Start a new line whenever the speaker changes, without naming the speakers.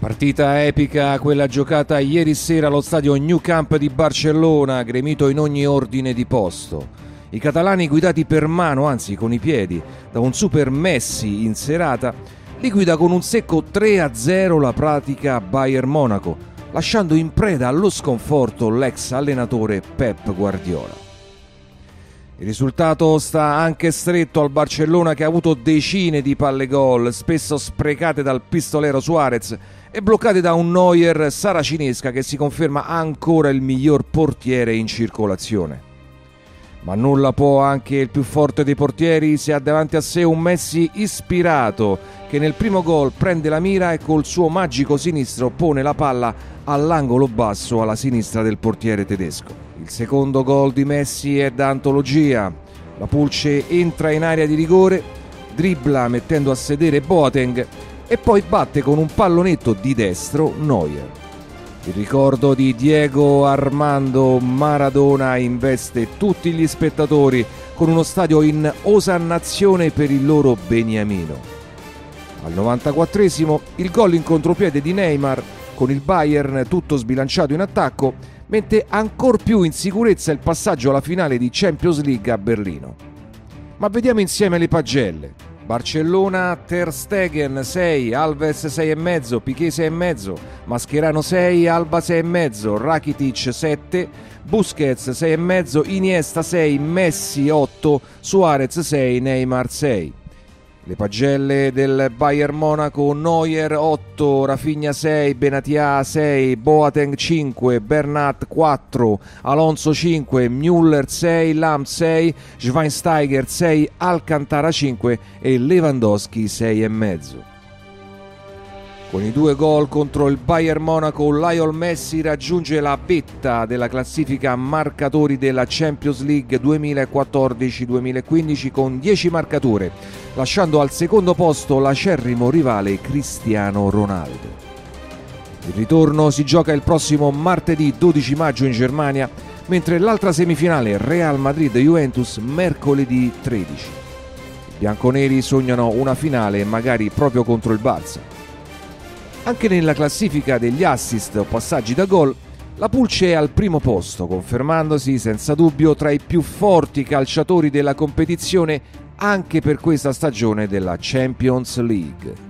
Partita epica quella giocata ieri sera allo stadio New Camp di Barcellona, gremito in ogni ordine di posto. I catalani guidati per mano, anzi con i piedi, da un super Messi in serata, li guida con un secco 3-0 la pratica Bayern Monaco, lasciando in preda allo sconforto l'ex allenatore Pep Guardiola. Il risultato sta anche stretto al Barcellona che ha avuto decine di palle gol, spesso sprecate dal pistolero Suarez e bloccate da un Neuer saracinesca che si conferma ancora il miglior portiere in circolazione. Ma nulla può anche il più forte dei portieri se ha davanti a sé un Messi ispirato che nel primo gol prende la mira e col suo magico sinistro pone la palla all'angolo basso alla sinistra del portiere tedesco. Il secondo gol di Messi è da antologia. La Pulce entra in area di rigore, dribbla mettendo a sedere Boateng e poi batte con un pallonetto di destro Neuer. Il ricordo di Diego Armando Maradona investe tutti gli spettatori con uno stadio in osannazione per il loro beniamino. Al 94esimo il gol in contropiede di Neymar con il Bayern tutto sbilanciato in attacco mette ancor più in sicurezza il passaggio alla finale di Champions League a Berlino. Ma vediamo insieme le pagelle. Barcellona, Ter Stegen 6, Alves 6,5, Piquet 6,5, Mascherano 6, Alba 6,5, Rakitic 7, Busquets 6,5, Iniesta 6, Messi 8, Suarez 6, Neymar 6. Le pagelle del Bayern Monaco, Neuer 8, Rafinha 6, Benatia 6, Boateng 5, Bernat 4, Alonso 5, Müller 6, Lam 6, Schweinsteiger 6, Alcantara 5 e Lewandowski 6 e mezzo. Con i due gol contro il Bayern Monaco, Lionel Messi raggiunge la vetta della classifica marcatori della Champions League 2014-2015 con 10 marcature, lasciando al secondo posto l'acerrimo rivale Cristiano Ronaldo. Il ritorno si gioca il prossimo martedì 12 maggio in Germania, mentre l'altra semifinale Real Madrid-Juventus mercoledì 13. I bianconeri sognano una finale magari proprio contro il Barça. Anche nella classifica degli assist o passaggi da gol, la Pulce è al primo posto, confermandosi senza dubbio tra i più forti calciatori della competizione anche per questa stagione della Champions League.